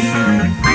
Peace.